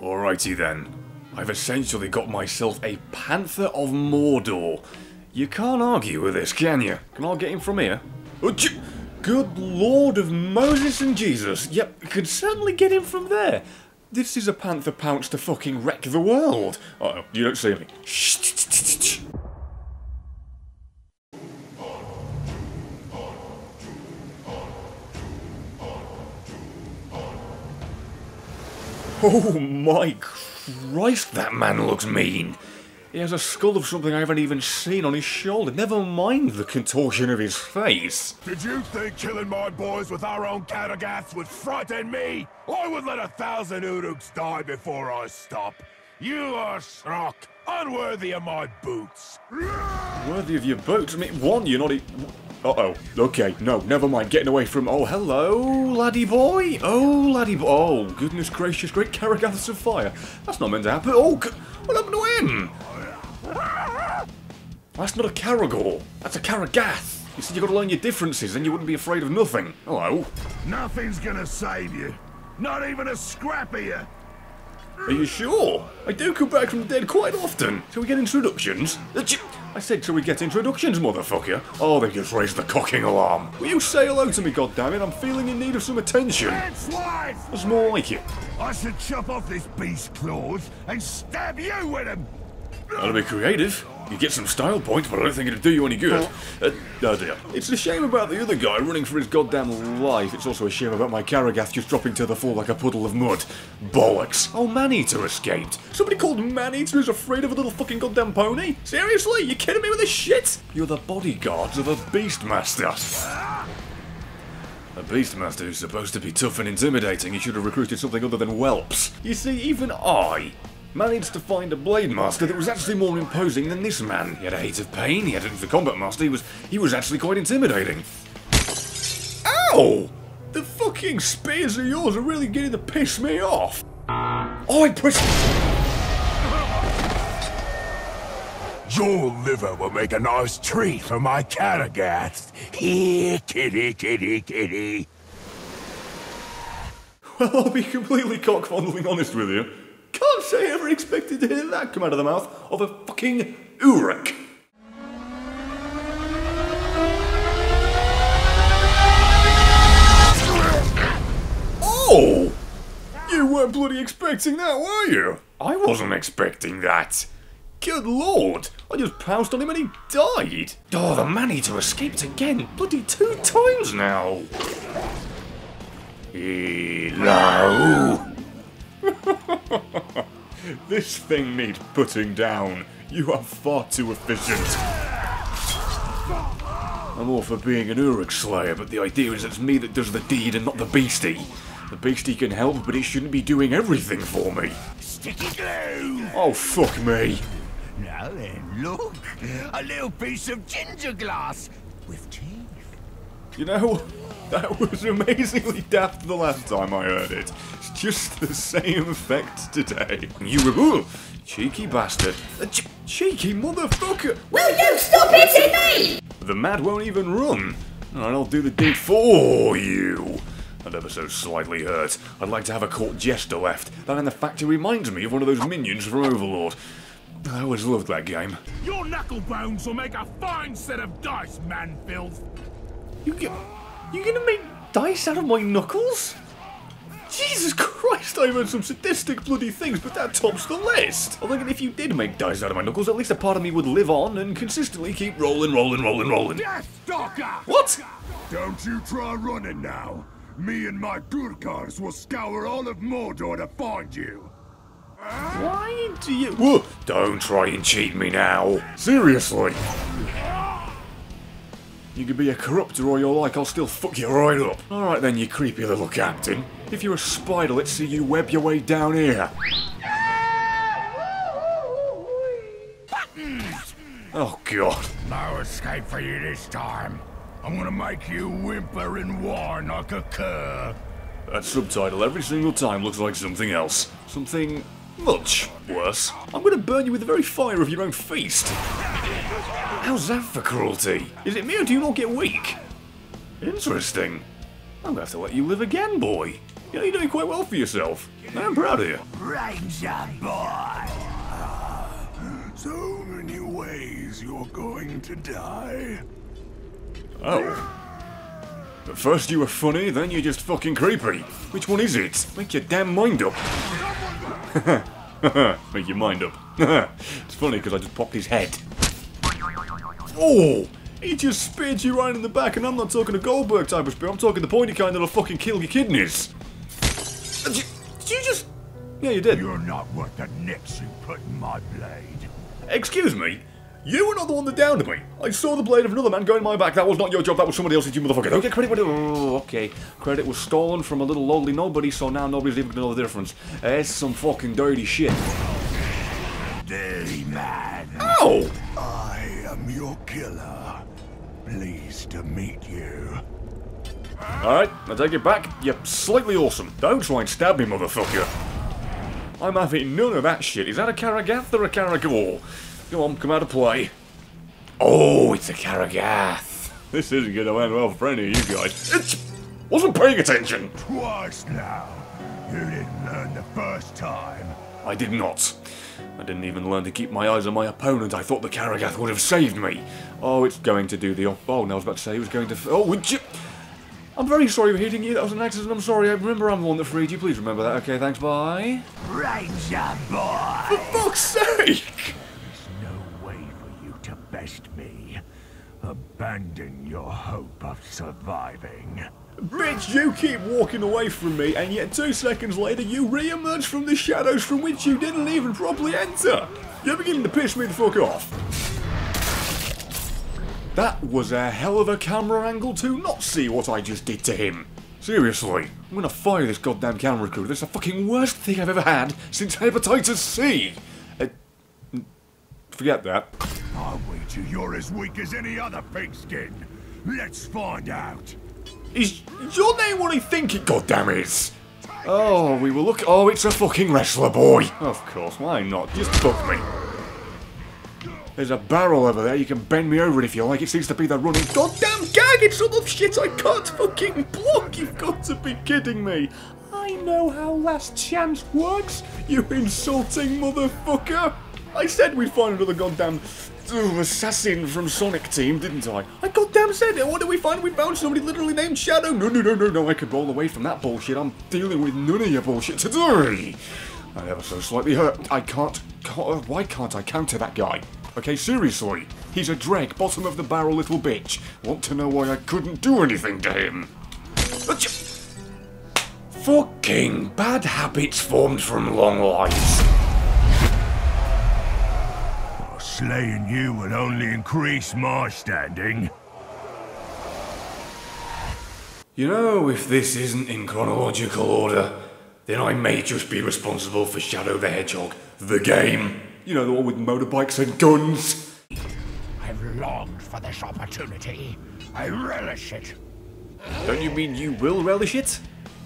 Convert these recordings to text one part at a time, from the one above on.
Alrighty then. I've essentially got myself a Panther of Mordor. You can't argue with this, can you? Can I get him from here? Oh, Good Lord of Moses and Jesus. Yep, could certainly get him from there. This is a panther pouch to fucking wreck the world. Uh oh, you don't see me. Shh. Oh my Christ, that man looks mean. He has a skull of something I haven't even seen on his shoulder. Never mind the contortion of his face. Did you think killing my boys with our own Caragaths would frighten me? I would let a thousand Uruks die before I stop. You are Srock, unworthy of my boots. Worthy of your boots. I mean, one, you're not. even... uh oh. Okay, no, never mind. Getting away from. Oh, hello, laddie boy. Oh, laddie boy. Oh, goodness gracious, great Caragaths of fire. That's not meant to happen. Oh, what happened to him? That's not a Caragor. That's a Caragath. You said you got to learn your differences, then you wouldn't be afraid of nothing. Hello. Nothing's gonna save you. Not even a scrap of you. Are you sure? I do come back from the dead quite often. Shall we get introductions? I said, shall we get introductions, motherfucker? Oh, they just raised the cocking alarm. Will you say hello to me, goddammit? I'm feeling in need of some attention. That's wife! That's more like it. I should chop off this beast's claws and stab you with them. That'll be creative. You get some style points, but I don't think it'll do you any good. Uh, oh dear. It's a shame about the other guy running for his goddamn life. It's also a shame about my Caragath just dropping to the floor like a puddle of mud. Bollocks. Oh, Maneater escaped. Somebody called Maneater is afraid of a little fucking goddamn pony? Seriously? You kidding me with this shit? You're the bodyguards of a Beastmaster. A Beastmaster who's supposed to be tough and intimidating, he should have recruited something other than whelps. You see, even I managed to find a Blade Master that was actually more imposing than this man. He had a hate of pain, he had a Combat Master, he was, he was actually quite intimidating. Ow! The fucking spears of yours are really getting to piss me off. I push. Your liver will make a nice treat for my Caragaths. Here, kitty, kitty, kitty. Well, I'll be completely cock-fondling honest with you. I ever expected to hear that come out of the mouth of a fucking Uruk. Oh! You weren't bloody expecting that, were you? I wasn't expecting that. Good lord! I just pounced on him and he died! Oh, the man-eater escaped again! Bloody two times now! Hello! this thing needs putting down. You are far too efficient. I'm all for being an Uruk Slayer, but the idea is it's me that does the deed and not the beastie. The beastie can help, but it shouldn't be doing everything for me. Sticky glue. Oh, fuck me. Now then, look. A little piece of ginger glass with teeth. You know, that was amazingly daft the last time I heard it. It's just the same effect today. You ooh, cheeky bastard. A ch- cheeky motherfucker. Will you stop hitting me? The mad won't even run. And I'll do the deed for you. I'm ever so slightly hurt. I'd like to have a court jester left. That in the fact it reminds me of one of those minions from Overlord. I always loved that game. Your knuckle bones will make a fine set of dice, man filth. You get, you gonna make dice out of my knuckles? Jesus Christ, I've heard some sadistic bloody things, but that tops the list. I think if you did make dice out of my knuckles, at least a part of me would live on and consistently keep rolling, rolling, rolling, rolling. Death Stalker! What? Don't you try running now. Me and my Gurkhars will scour all of Mordor to find you. Why do you... Whoa, don't try and cheat me now. Seriously. You could be a corruptor all you like, I'll still fuck you right up. Alright then, you creepy little captain. If you're a spider, let's see you web your way down here. Oh god. No escape for you this time. I'm gonna make you whimper and whine like a cur. That subtitle every single time looks like something else. Something much worse. I'm gonna burn you with the very fire of your own feast. How's that for cruelty? Is it me or do you not get weak? Interesting. I'm gonna have to let you live again, boy. You know, you're doing quite well for yourself. I'm proud of you. Ranger boy! So many ways you're going to die. Oh. But first you were funny, then you're just fucking creepy. Which one is it? Make your damn mind up. Make your mind up. it's funny because I just popped his head. Oh! He just speared you right in the back, and I'm not talking a Goldberg type of spear, I'm talking the pointy kind that'll fucking kill your kidneys. Uh, did you, did you just... Yeah, you did. You're not worth the nicks you put in my blade. Excuse me? You were not the one that downed me. I saw the blade of another man going in my back. That was not your job. That was somebody else's, you motherfucker. Don't get credit it... Oh, okay. Credit was stolen from a little lowly nobody, so now nobody's even gonna know the difference. It's some fucking dirty shit. Dirty man. Ow! I am your killer. Pleased to meet you. Alright, I take it back. You're slightly awesome. Don't try and stab me, motherfucker. I'm having none of that shit. Is that a Caragath or a Caragor? Come on, come out of play. Oh, it's a Caragath. This isn't gonna end well for any of you guys. It wasn't paying attention. Twice now. You didn't learn the first time. I did not. I didn't even learn to keep my eyes on my opponent. I thought the Caragath would have saved me. Oh, it's going to do the... Oh, no, I was about to say it was going to... Oh, would you... I'm very sorry for hitting you. That was an accident. I'm sorry. I remember I'm the one that freed you. Please remember that. Okay, thanks. Bye. Ranger boy! For fuck's sake! There's no way for you to best me. Abandon your hope of surviving. Bitch, you keep walking away from me, and yet two seconds later you re-emerge from the shadows from which you didn't even properly enter. You're beginning to piss me the fuck off. That was a hell of a camera angle to not see what I just did to him. Seriously, I'm gonna fire this goddamn camera crew. This is the fucking worst thing I've ever had since hepatitis C. Uh, forget that. I'll wager you're as weak as any other pigskin. Let's find out. Is your name what I think it goddamn is? Oh, we will look. Oh, it's a fucking wrestler boy. Of course, why not? Just fuck me. There's a barrel over there. You can bend me over it if you like. It seems to be the running goddamn gag. It's sort of shit I can't fucking block. You've got to be kidding me. I know how last chance works. You insulting motherfucker. I said we'd find another goddamn ugh, assassin from Sonic Team, didn't I? I goddamn said it. What did we find? We found somebody literally named Shadow. No, no, no, no, no. I could roll away from that bullshit. I'm dealing with none of your bullshit today. I'm ever so slightly hurt. I can't, can't. Uh, why can't I counter that guy? Okay, seriously. He's a dreg, bottom of the barrel little bitch. Want to know why I couldn't do anything to him? Fucking bad habits formed from long lives. Slaying you will only increase my standing. You know, if this isn't in chronological order, then I may just be responsible for Shadow the Hedgehog, the game. You know, the one with motorbikes and guns. I've longed for this opportunity. I relish it. Don't you mean you will relish it?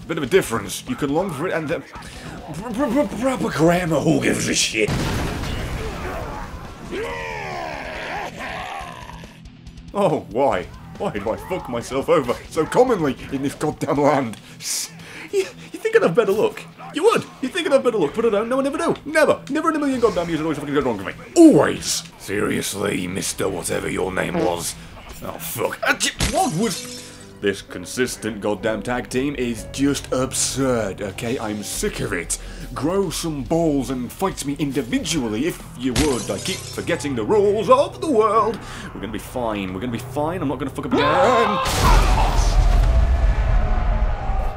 Bit of a difference. You can long for it and... Uh, pr- pr- pr- proper grammar, who gives a shit? Oh, why? Why do I fuck myself over so commonly in this goddamn land? You, you think I'd have better luck? You would! You think I'd have better luck, but I don't. No, I never do. Never. Never in a million goddamn years it always fucking goes wrong with me. Always! Seriously, Mr. Whatever your name was. Oh, fuck. What was... This consistent goddamn tag team is just absurd, okay? I'm sick of it. Grow some balls and fight me individually if you would. I keep forgetting the rules of the world. We're gonna be fine. We're gonna be fine. I'm not gonna fuck up again.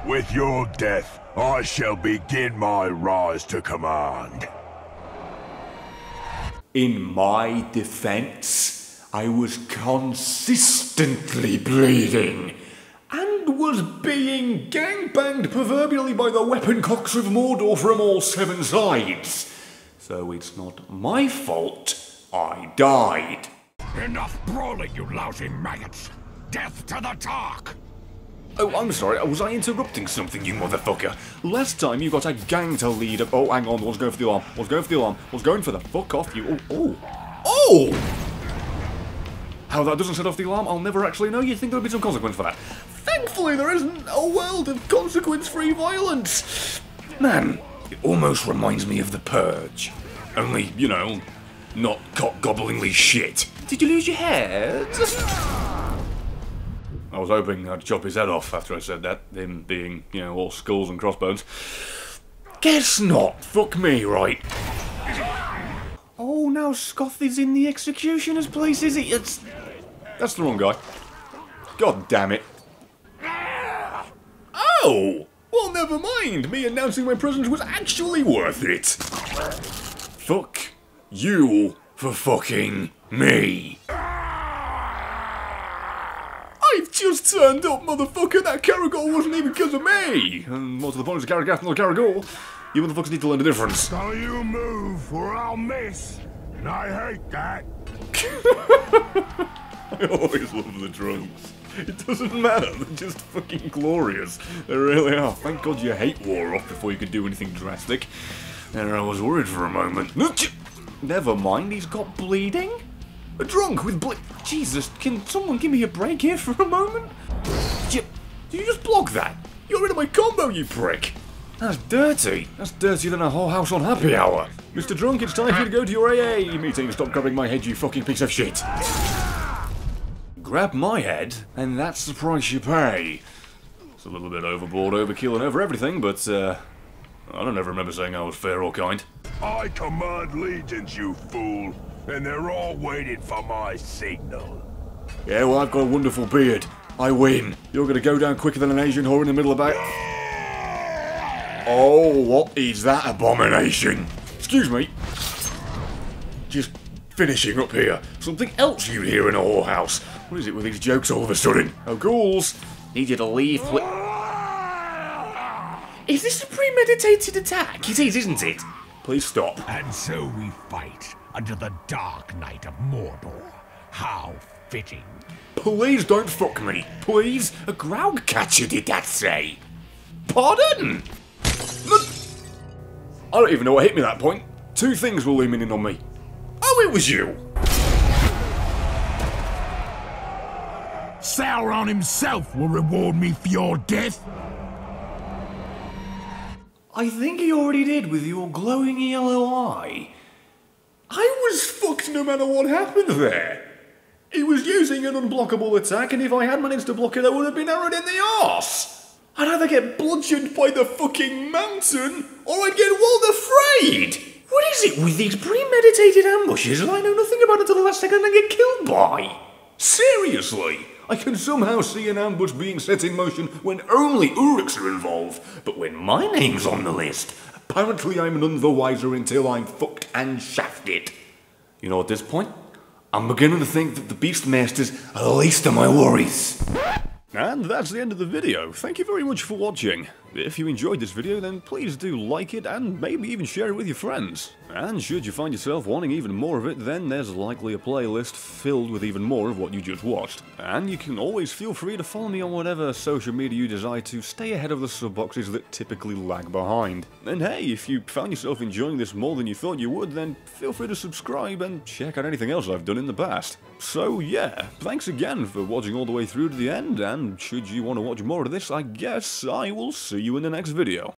With your death, I shall begin my rise to command. In my defense, I was consistently bleeding was being gangbanged proverbially by the weapon cocks of Mordor from all seven sides. So it's not my fault I died. Enough brawling, you lousy maggots! Death to the tark! Oh, I'm sorry, was I interrupting something, you motherfucker? Last time you got a gang to lead up. Oh, hang on, was going for the alarm, was going for the alarm, was going for the fuck off you. Oh, oh, oh! How that doesn't set off the alarm, I'll never actually know. You'd think there would be some consequence for that. Thankfully, there isn't a world of consequence-free violence. Man, it almost reminds me of The Purge. Only, you know, not cock-gobblingly shit. Did you lose your head? I was hoping I'd chop his head off after I said that, him being, you know, all skulls and crossbones. Guess not. Fuck me, right? Oh, now Scoth is in the executioner's place, is he? It's... That's the wrong guy. God damn it. Oh! Well, never mind. Me announcing my presence was actually worth it. Fuck you for fucking me. I've just turned up, motherfucker. That Caragor wasn't even because of me. And more to the point, it's a Caragath, not a Caragor. You motherfuckers need to learn the difference. So you move or I'll miss. And I hate that. I always love the drunks. It doesn't matter, they're just fucking glorious. They really are. Thank God your hate wore off before you could do anything drastic. There I was worried for a moment. Never mind, he's got bleeding? A drunk with ble- Jesus, can someone give me a break here for a moment? Did you, you just block that? You're in my combo, you prick! That's dirty. That's dirtier than a whole house on happy hour. Mr. Drunk, it's time for you to go to your AA meeting. Stop grabbing my head, you fucking piece of shit. Grab my head, and that's the price you pay. It's a little bit overboard, overkill, and over everything, but, uh, I don't ever remember saying I was fair or kind. I command legions, you fool. And they're all waiting for my signal. Yeah, well, I've got a wonderful beard. I win. You're gonna go down quicker than an Asian whore in the middle of back. Oh, what is that abomination? Excuse me. Just finishing up here. Something else you'd hear in a whorehouse. What is it with these jokes all of a sudden? Oh, ghouls. Need you to leave, pl- Is this a premeditated attack? It is, isn't it? Please stop. And so we fight under the dark night of Mordor. How fitting. Please don't fuck me. Please? A ground catcher, did that say? Pardon? Look. I don't even know what hit me at that point. Two things were looming in on me. Oh, it was you. Sauron himself will reward me for your death. I think he already did with your glowing yellow eye. I was fucked no matter what happened there. He was using an unblockable attack, and if I had managed to block it, I would have been arrowed in the arse. I'd either get bludgeoned by the fucking mountain, or I'd get walled afraid. What is it with these premeditated ambushes that I know nothing about until the last second and get killed by? Seriously, I can somehow see an ambush being set in motion when only Uruks are involved, but when my name's on the list, apparently I'm none the wiser until I'm fucked and shafted. You know, at this point, I'm beginning to think that the Beastmasters are the least of my worries. And that's the end of the video. Thank you very much for watching. If you enjoyed this video, then please do like it and maybe even share it with your friends. And should you find yourself wanting even more of it, then there's likely a playlist filled with even more of what you just watched. And you can always feel free to follow me on whatever social media you desire to stay ahead of the sub boxes that typically lag behind. And hey, if you found yourself enjoying this more than you thought you would, then feel free to subscribe and check out anything else I've done in the past. So yeah, thanks again for watching all the way through to the end, and should you want to watch more of this, I guess I will see you in the next video.